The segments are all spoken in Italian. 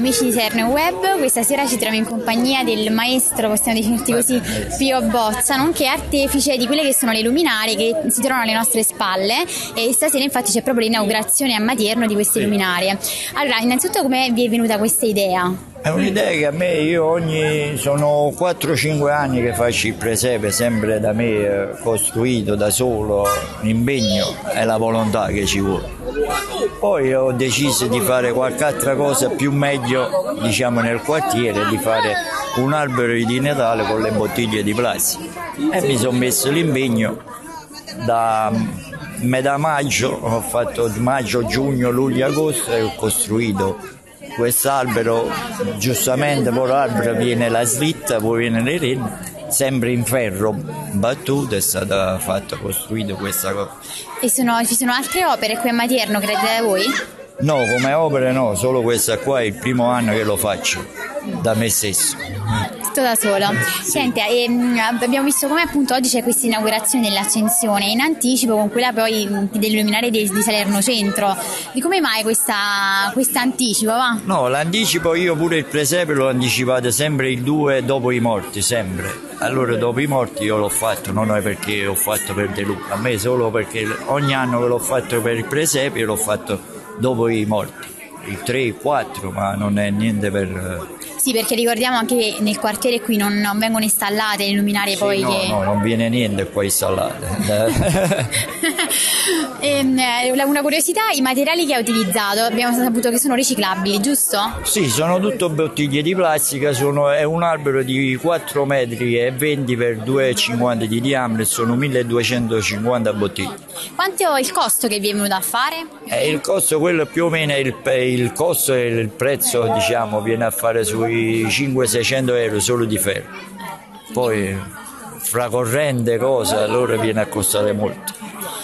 Amici di Serno Web, questa sera ci troviamo in compagnia del maestro, possiamo definirti così, Pio Bozza, nonché artefice di quelle che sono le luminarie che si trovano alle nostre spalle e stasera infatti c'è proprio l'inaugurazione a Matierno di queste luminarie. Allora, innanzitutto come vi è venuta questa idea? È un'idea che a me, io ogni, sono 4-5 anni che faccio il presepe, sempre da me eh, costruito da solo, l'impegno e la volontà che ci vuole. Poi ho deciso di fare qualche altra cosa più meglio, diciamo nel quartiere, di fare un albero di Natale con le bottiglie di plastica. E mi sono messo l'impegno da metà maggio, ho fatto maggio, giugno, luglio, agosto e ho costruito quest'albero, giustamente poi l'albero viene la slitta, poi viene le renne, sempre in ferro battuto è stata fatta, costruita questa cosa. E sono, ci sono altre opere qui a Matierno, credete da voi? No, come opere no, solo questa qua è il primo anno che lo faccio da me stesso tutto da solo. Senti, ehm, abbiamo visto come appunto oggi c'è questa inaugurazione dell'accensione in anticipo con quella poi dell'illuminare di, di Salerno Centro. Di come mai questa anticipo? No, l'anticipo io pure il presepe l'ho anticipato sempre il 2 dopo i morti, sempre. Allora dopo i morti io l'ho fatto, non è perché l'ho fatto per De Luca, a me solo perché ogni anno che l'ho fatto per il presepe l'ho fatto dopo i morti, il 3, il 4, ma non è niente per sì, perché ricordiamo anche che nel quartiere qui non, non vengono installate le luminarie sì, poi no, che... no, non viene niente qua installato. e, ehm, eh, una curiosità, i materiali che ha utilizzato abbiamo saputo che sono riciclabili, giusto? Sì, sono tutto bottiglie di plastica, sono, è un albero di 4 metri e 20 per 2,50 di diametro, sono 1250 bottiglie. Quanto è il costo che vi è venuto a fare? Eh, il costo, quello più o meno il, il costo e il prezzo diciamo viene a fare sui sui 500-600 euro solo di ferro. Poi fra corrente cosa allora viene a costare molto.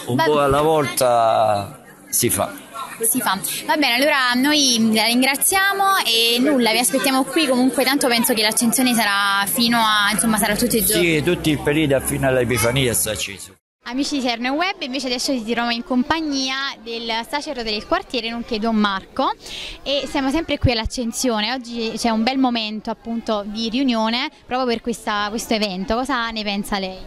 Un po' alla volta si fa si fa. Va bene, allora noi la ringraziamo e nulla, vi aspettiamo qui. Comunque, tanto penso che l'accensione sarà fino a insomma sarà tutti i giorni. Sì, tutti il periodo fino all'Epifania sta acceso. Amici di Serno Web, invece adesso ci troviamo in compagnia del sacerdote del quartiere, nonché Don Marco e siamo sempre qui all'Accensione. Oggi c'è un bel momento appunto di riunione proprio per questa, questo evento. Cosa ne pensa lei?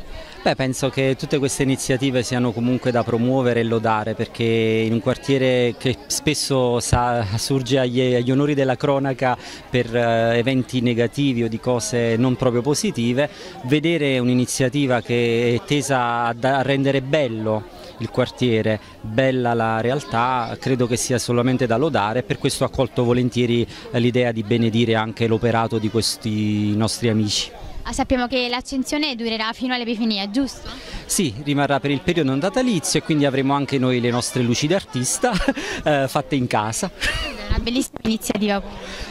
Beh, penso che tutte queste iniziative siano comunque da promuovere e lodare perché in un quartiere che spesso sa, surge agli, agli, onori della cronaca per uh, eventi negativi o di cose non proprio positive, vedere un'iniziativa che è tesa a, a rendere bello il quartiere, bella la realtà, credo che sia solamente da lodare e per questo ho accolto volentieri l'idea di benedire anche l'operato di questi nostri amici. Ah, sappiamo che l'accensione durerà fino all'Epifania, giusto? Sì, rimarrà per il periodo natalizio e quindi avremo anche noi le nostre luci d'artista eh, fatte in casa. Una bellissima iniziativa.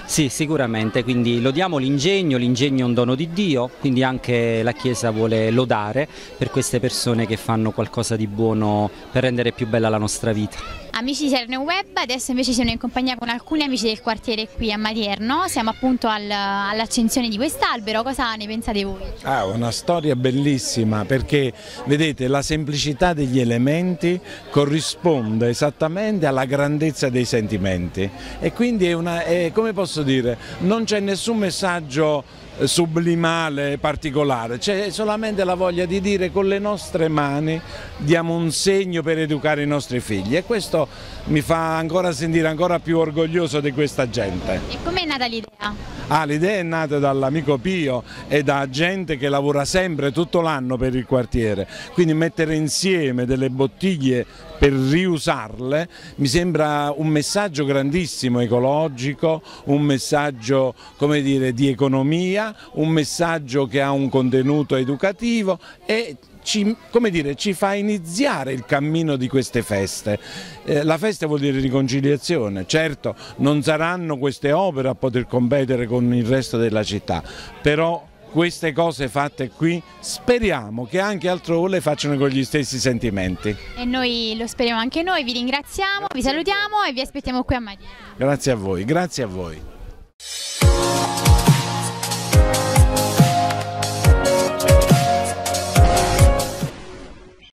Sì, sicuramente, quindi lodiamo l'ingegno, l'ingegno è un dono di Dio, quindi anche la Chiesa vuole lodare per queste persone che fanno qualcosa di buono per rendere più bella la nostra vita. Amici di Serno Web, adesso invece siamo in compagnia con alcuni amici del quartiere qui a Matierno, siamo appunto al, all'accensione di quest'albero, cosa ne pensate voi? Ah, una storia bellissima perché vedete la semplicità degli elementi corrisponde esattamente alla grandezza dei sentimenti e quindi una, è, come posso dire, non c'è nessun messaggio sublimale, particolare, c'è solamente la voglia di dire con le nostre mani diamo un segno per educare i nostri figli e questo mi fa ancora sentire ancora più orgoglioso di questa gente. E com'è nata l'idea? Ah, l'idea è nata dall'amico Pio e da gente che lavora sempre tutto l'anno per il quartiere, quindi mettere insieme delle bottiglie per riusarle mi sembra un messaggio grandissimo ecologico, un messaggio come dire, di economia, un messaggio che ha un contenuto educativo e ci, dire, ci, fa iniziare il cammino di queste feste. Eh, la festa vuol dire riconciliazione, certo non saranno queste opere a poter competere con il resto della città, però queste cose fatte qui speriamo che anche altrove le facciano con gli stessi sentimenti. E noi lo speriamo anche noi, vi ringraziamo, vi salutiamo e vi aspettiamo qui a Maria. Grazie a voi, grazie a voi.